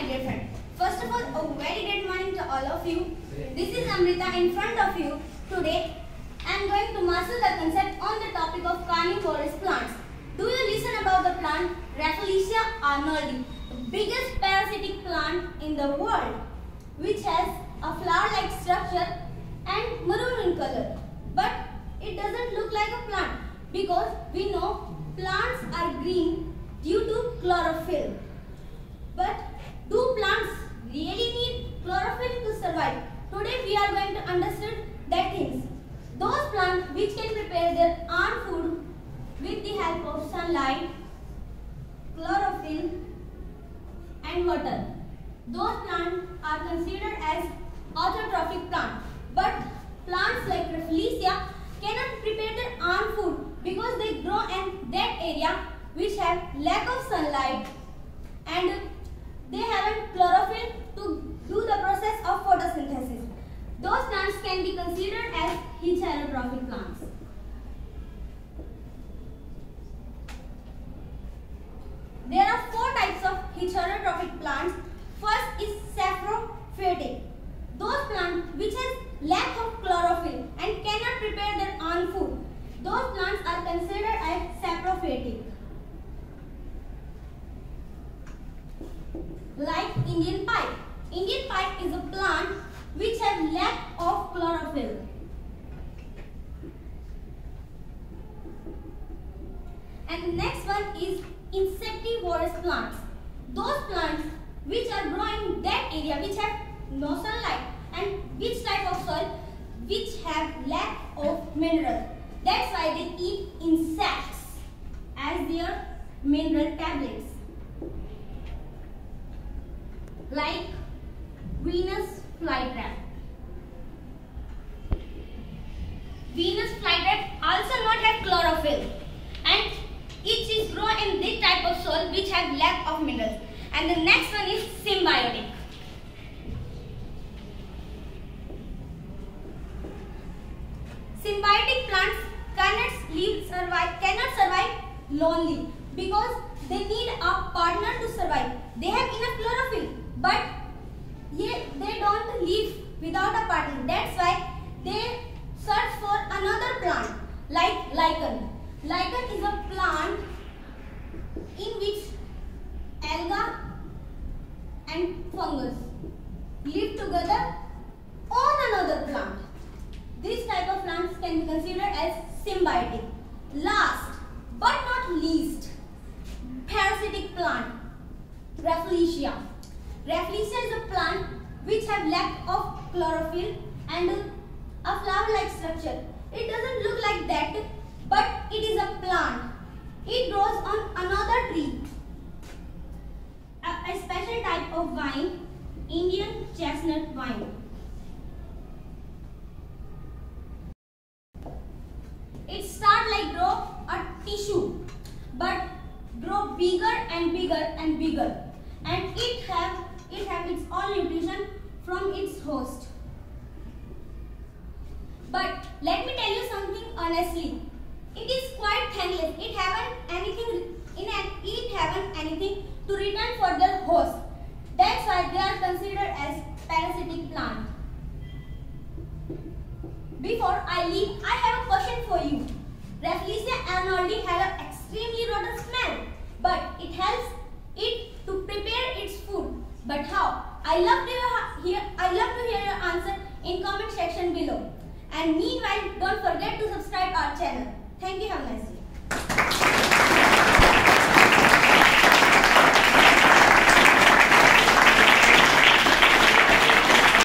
my dear friend. First of all, a very good morning to all of you. This is Amrita in front of you. Today, I am going to master the concept on the topic of carnivorous plants. Do you listen about the plant Rafflesia arnoldii, the biggest parasitic plant in the world, which has a flower-like structure and maroon in color. But it doesn't look like a plant because we know plants are green due to chlorophyll. But do plants really need chlorophyll to survive? Today we are going to understand that things. Those plants which can prepare their own food with the help of sunlight, chlorophyll and water. Those plants are considered as autotrophic plants. But plants like Rafflesia cannot prepare their own food because they grow in that area which have lack of sunlight and they haven't chlorophyll to do the process of photosynthesis. Those plants can be considered as heterotrophic plants. There are four types of heterotrophic plants. First is saprophytic. Those plants which has lack of chlorophyll and cannot prepare their own food. Those plants are considered as saprophytic. Like Indian pipe. Indian pipe is a plant which has lack of chlorophyll. And the next one is insectivorous plants. Those plants which are growing in that area which have no sunlight and which type of soil which have lack of mineral. That's why they eat insects as their mineral tablets. Like Venus flytrap. Venus flytrap also not have chlorophyll and it is grow in this type of soil which have lack of minerals. And the next one is symbiotic. Symbiotic plants cannot live survive cannot survive lonely because they need a partner to survive. They have enough chlorophyll, but they don't live without a partner. That's why they search for another plant like lichen. Lichen is a plant in which alga and fungus live together on another plant. These type of plants can be considered as symbiotic. Last but not least, parasitic plant, Rafflesia. Rafflesia is a plant which have lack of chlorophyll and a flower-like structure. It doesn't look like that, but it is a plant. It grows on another tree. A, a special type of vine, Indian chestnut vine. It start like grow a tissue, but grow bigger and bigger and bigger, and it have it have its own nutrition from its host. But let me tell you something honestly. It is quite thankless. It haven't anything in an, it haven't anything to return for their host. That's why they are considered as parasitic plant. Before I leave, I have a question for you. Rafflesia arnoldii has an extremely rotten smell, but it helps it to prepare its food. But how? I love to hear, I love to hear your answer in comment section below. And meanwhile, don't forget to subscribe our channel. Thank you. Have a nice day.